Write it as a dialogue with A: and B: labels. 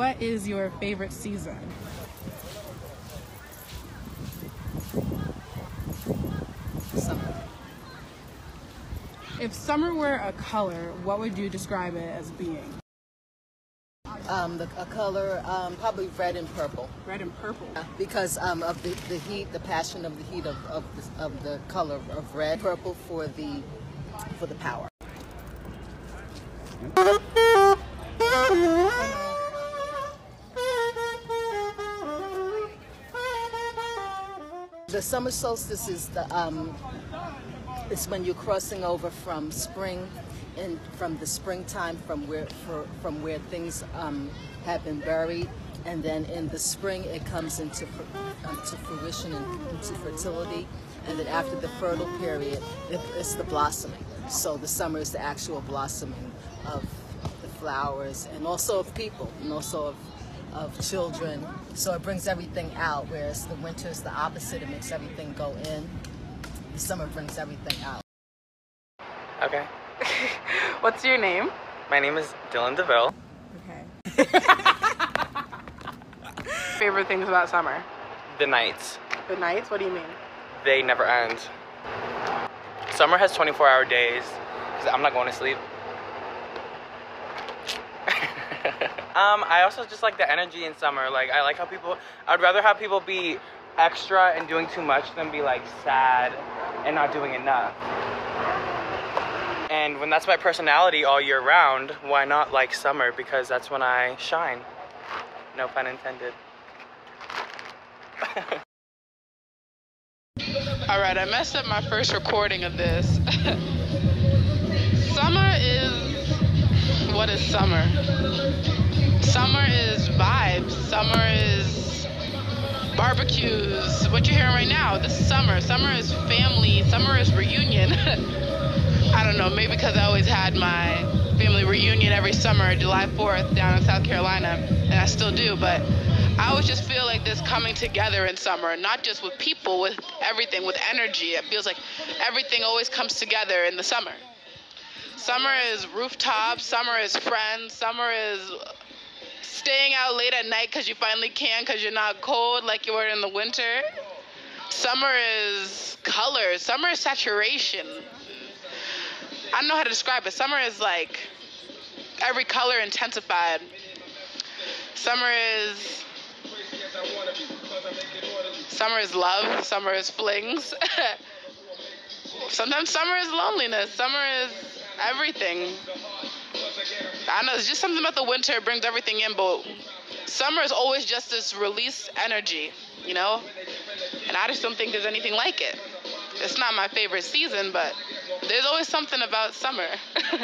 A: what is your favorite season?
B: Summer.
A: If summer were a color, what would you describe it as being?
B: Um, the, a color, um, probably red and purple.
A: Red and purple.
B: Because um, of the, the heat, the passion of the heat of, of, the, of the color of red, purple for the for the power. The summer solstice is the um, it's when you're crossing over from spring and from the springtime from where for, from where things um, have been buried. And then in the spring it comes into um, to fruition and into fertility. And then after the fertile period it, it's the blossoming. So the summer is the actual blossoming of the flowers and also of people and also of of children. So it brings everything out, whereas the winter is the opposite. It makes everything go in. The summer brings everything out.
C: Okay.
A: What's your name?
C: My name is Dylan DeVille.
A: Okay. Favorite things about summer?
C: The nights.
A: The nights? What do you mean?
C: They never end. Summer has 24 hour days I'm not going to sleep. Um, I also just like the energy in summer. Like, I like how people, I'd rather have people be extra and doing too much than be like sad and not doing enough. And when that's my personality all year round, why not like summer? Because that's when I shine. No pun intended.
D: All right, I messed up my first recording of this. summer is what is summer? Summer is vibes. Summer is barbecues. What you're hearing right now, this is summer. Summer is family. Summer is reunion. I don't know, maybe because I always had my family reunion every summer, July 4th, down in South Carolina, and I still do, but I always just feel like this coming together in summer, not just with people, with everything, with energy. It feels like everything always comes together in the summer. Summer is rooftops, summer is friends, summer is staying out late at night because you finally can because you're not cold like you were in the winter. Summer is color, summer is saturation. I don't know how to describe it. Summer is like every color intensified. Summer is summer is love. Summer is flings. Sometimes summer is loneliness. Summer is everything. I know it's just something about the winter brings everything in, but summer is always just this release energy, you know? And I just don't think there's anything like it. It's not my favorite season, but there's always something about summer.